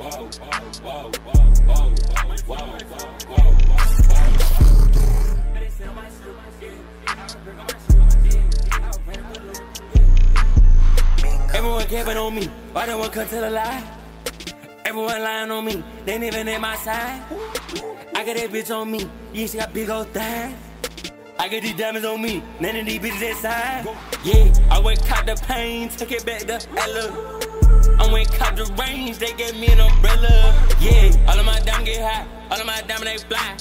Everyone capping on me, why don't one cut to the lie? Everyone lying on me, they ain't even in my side. I got that bitch on me, yeah, she got big old thighs. I got these diamonds on me, none of these bitches inside. Yeah, I went caught the pain, took it back to Ella. I went cop the range, they gave me an umbrella. Yeah, all of my diamonds get hot, all of my diamonds they fly.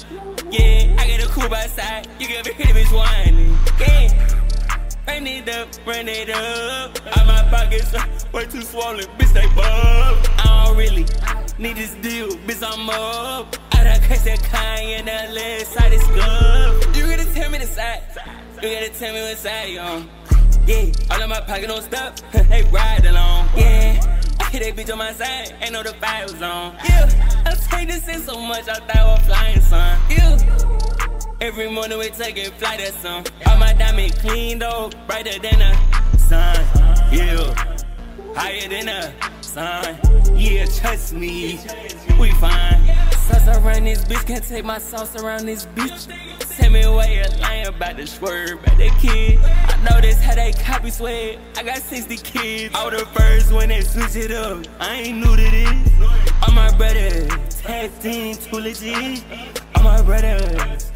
Yeah, I get a cool by side, you can hear the bitch whining. Yeah. Run it up, run it up. All my pockets way too swollen, bitch, they bub. I don't really need this deal, bitch, I'm up. I done catch that Kanye in the left side of glove. You gotta tell me the side, you gotta tell me what side you on. Yeah, all of my pocket, don't stop, they ride along. Yeah, hit that bitch on my side, ain't know the fire was on. Yeah, I take this in so much, I thought I was flying, son. Yeah. Every morning we taking flight or some. All my diamond clean though, brighter than the sun. Yeah, higher than the sun. Yeah, trust me, we fine. Sauce around this bitch, can't take my sauce around this bitch. Tell me why you lying about the swerve about the kid. They copy. I got 60 kids. All the first when they switch it up, I ain't new to this. All my brothers, tag team too legit. All my brothers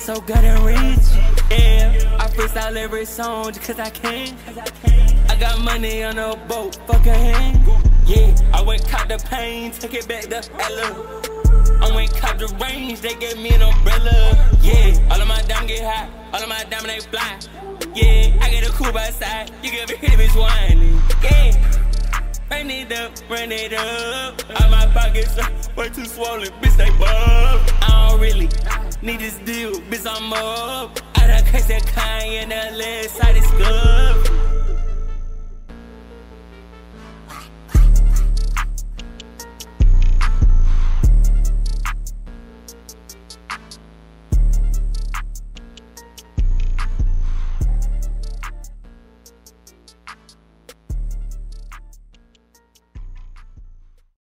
so good and rich. Yeah, I freestyle every song just cause I can. I got money on a boat, fuck a hand. Yeah, I went cop the pain, took it back to Ella. I went cop the range, they gave me an umbrella. Get hot, all of my diamonds they fly. Yeah, I get a cool by side, you can hear the bitch whining. Yeah. Run it up, run it up. All my pockets are way too swollen, bitch, they bub. I don't really need this deal, bitch, I'm up. I done catch that Kanye in the left side of glove.